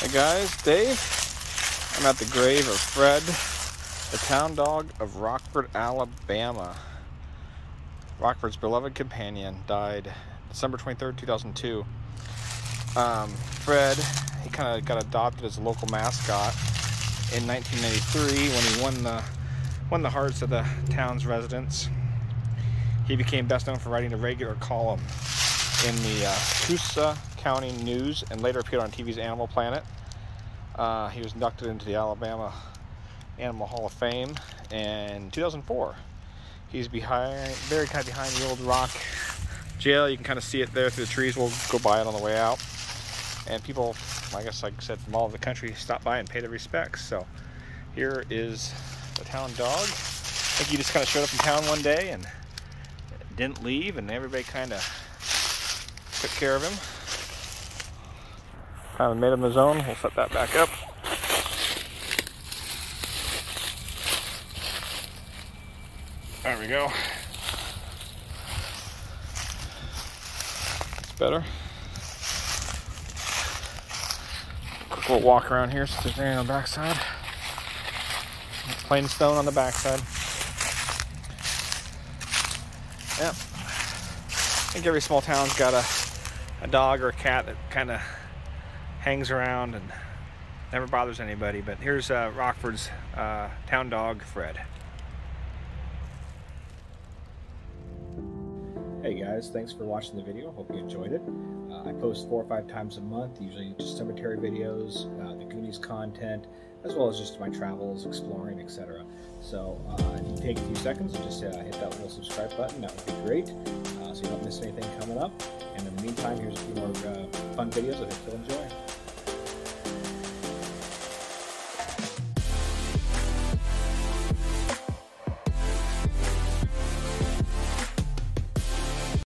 Hey guys, Dave. I'm at the grave of Fred, the town dog of Rockford, Alabama. Rockford's beloved companion died December 23rd, 2002. Um, Fred, he kind of got adopted as a local mascot in 1993 when he won the won the hearts of the town's residents. He became best known for writing a regular column in the uh, Coosa County News and later appeared on TV's Animal Planet. Uh, he was inducted into the Alabama Animal Hall of Fame in 2004. He's behind, very kind of behind the old rock jail. You can kind of see it there through the trees. We'll go by it on the way out. And people, I guess, like I said, from all over the country stop by and pay their respects. So here is the town dog. I think he just kind of showed up in town one day and didn't leave, and everybody kind of took care of him. Kind of made him his own. We'll set that back up. There we go. It's better. Quick little walk around here since there's anything on the backside. Plain stone on the backside. Yep. I think every small town's got a, a dog or a cat that kind of hangs around and never bothers anybody. But here's uh, Rockford's uh, town dog, Fred. Hey guys, thanks for watching the video. Hope you enjoyed it. Uh, I post four or five times a month, usually just cemetery videos, uh, the Goonies content, as well as just my travels, exploring, etc. So uh, if you take a few seconds and just uh, hit that little subscribe button, that would be great, uh, so you don't miss anything coming up. And in the meantime, here's a few more uh, fun videos that I hope you'll enjoy.